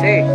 sim.